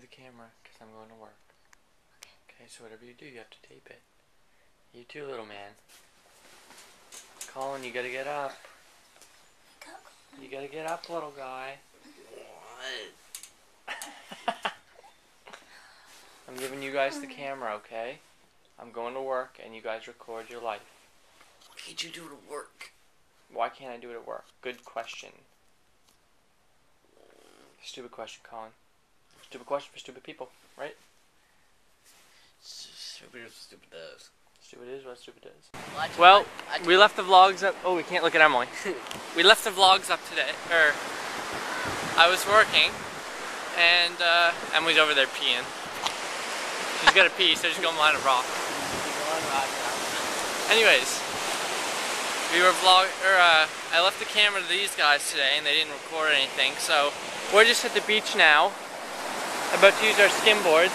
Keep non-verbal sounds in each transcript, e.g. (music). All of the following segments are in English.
because I'm going to work. Okay, so whatever you do, you have to tape it. You too, little man. Colin, you gotta get up. You gotta get up, little guy. What I'm giving you guys the mm. camera, okay? I'm going to work, and you guys record your life. What can't you do to work? Why can't I do it at work? Good question. Stupid question, Colin. Stupid question for stupid people, right? Stupid as stupid does. Stupid is what stupid is. Well, Well, my- I took- we left the vlogs up. Oh, we can't look at Emily. (laughs) we left the vlogs up today. Or, I was working, and uh, Emily's over there peeing. She's got to pee, so she's going behind a rock. Anyways, we were vlog. Or uh, I left the camera to these guys today, and they didn't record anything. So we're just at the beach now, about to use our skimboards.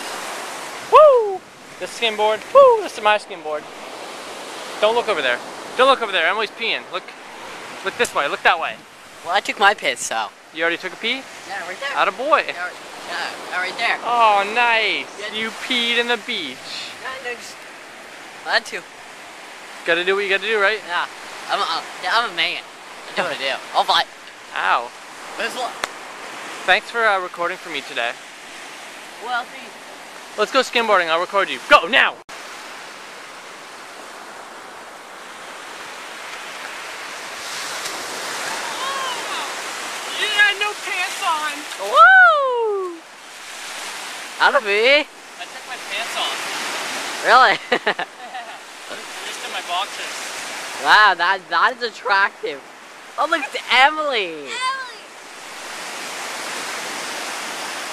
Woo! The skimboard. Woo! This is my skimboard. Don't look over there. Don't look over there. Emily's peeing. Look. Look this way. Look that way. Well, I took my piss, so. You already took a pee? Yeah, right there. Out of boy. Yeah, right- yeah, right there. Oh, nice. Yeah. You peed in the beach. Yeah, no, just. I had to. Gotta do what you gotta do, right? Yeah. I'm a, yeah, I'm a man. I do what I do. I'll fight. Ow. Thanks for uh, recording for me today. Well, see. Let's go skimboarding. I'll record you. Go now. You had no pants on. Woo! Be? I took my pants off. Really? I (laughs) (laughs) Just in my boxers. wow, that that is attractive. Oh, look, it's Emily. Don't try your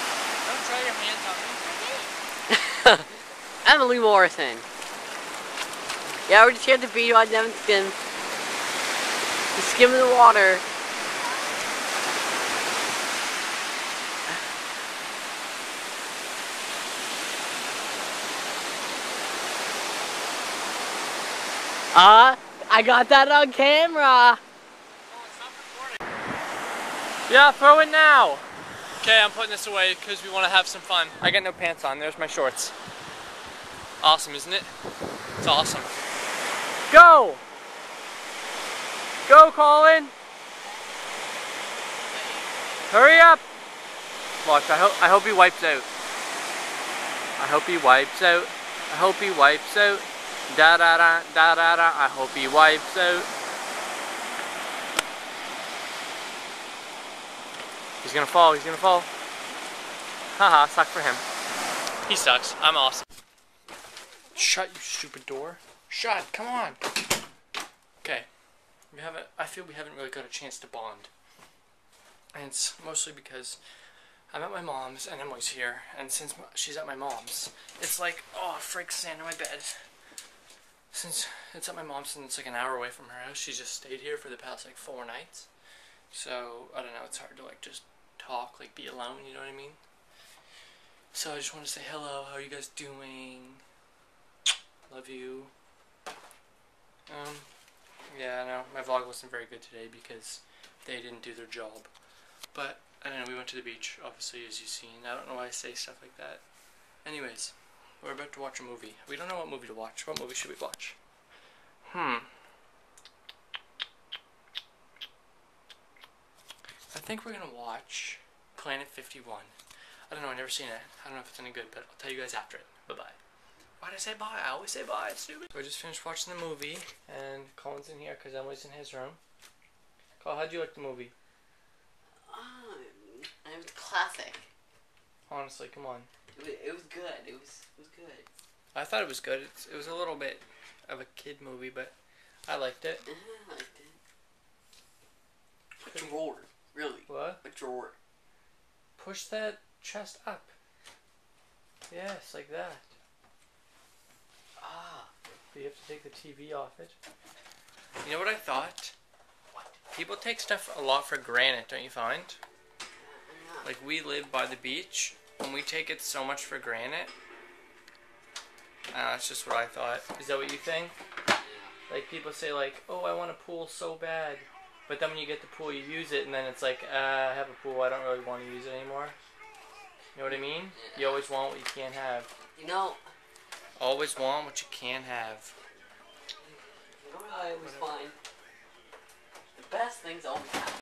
hands on me. Emily (laughs) Morrison. Yeah, we're just here at the beach on Devan Skin. Just skimming the water. Uh, (sighs) I got that on camera. Yeah, throw it now. Okay, I'm putting this away because we want to have some fun. I got no pants on. There's my shorts. Awesome, isn't it? It's awesome. Go! Go, Colin! Hurry up! Watch, I hope I hope he wipes out. I hope he wipes out. I hope he wipes out. Da da da da da da. I hope he wipes out. He's gonna fall, he's gonna fall. Haha, suck for him. He sucks. I'm awesome. Shut, you stupid door. Shut, come on. Okay. We haven't I feel we haven't really got a chance to bond. And it's mostly because I'm at my mom's and Emily's here, and since she's at my mom's, it's like, oh, frick, sand on my bed. Since it's at my mom's and it's like an hour away from her house, she's just stayed here for the past like four nights. So I don't know. It's hard to like just talk, like be alone. You know what I mean? So I just want to say hello. How are you guys doing? Love you. Um, yeah, no, my vlog wasn't very good today because they didn't do their job. But I don't know. We went to the beach, obviously, as you've seen. I don't know why I say stuff like that. Anyways, we're about to watch a movie. We don't know what movie to watch. What movie should we watch? Hmm. Think we're gonna watch Planet 51. I don't know, I've never seen it. I don't know if it's any good, but I'll tell you guys after it. Bye bye. Why did I say bye? I always say bye, it's stupid. So I just finished watching the movie, and Colin's in here because Emily's in his room. Colin, how'd you like the movie? Um, it was classic. Honestly, come on. It was, it was good. It was it was good. I thought it was good. It's, it was a little bit of a kid movie, but I liked it. Uh, I liked it. A drawer, really. What? A drawer. Push that chest up. Yes, like that. Ah. You have to take the TV off it. You know what I thought? What? People take stuff a lot for granted, don't you find? Yeah. Like we live by the beach, and we take it so much for granted. Uh, that's just what I thought. Is that what you think? Like people say, like, "Oh, I want a pool so bad," but then when you get the pool, you use it, and then it's like, uh, "I have a pool. I don't really want to use it anymore." You know what I mean? You always want what you can't have. You know, Always want what you can't have. you know what I always find? The best things always happen.